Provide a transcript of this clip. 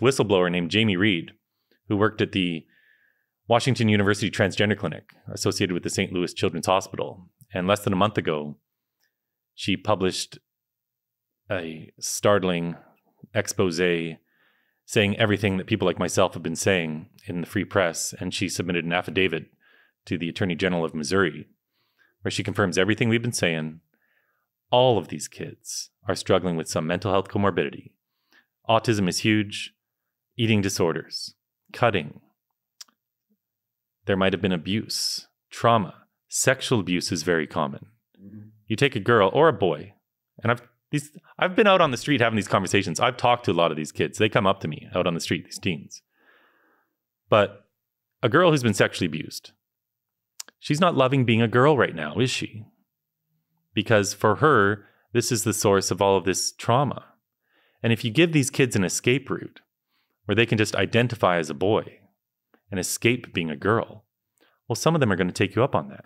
whistleblower named Jamie Reed, who worked at the Washington University Transgender Clinic associated with the St. Louis Children's Hospital. And less than a month ago, she published a startling expose saying everything that people like myself have been saying in the free press. And she submitted an affidavit to the Attorney General of Missouri, where she confirms everything we've been saying. All of these kids are struggling with some mental health comorbidity. Autism is huge, eating disorders, cutting. There might have been abuse, trauma, sexual abuse is very common. Mm-hmm. You take a girl or a boy, and I've these I've been out on the street having these conversations. I've talked to a lot of these kids. They come up to me out on the street, these teens. But a girl who's been sexually abused, she's not loving being a girl right now, is she? Because for her, this is the source of all of this trauma. And if you give these kids an escape route where they can just identify as a boy and escape being a girl, well, some of them are going to take you up on that.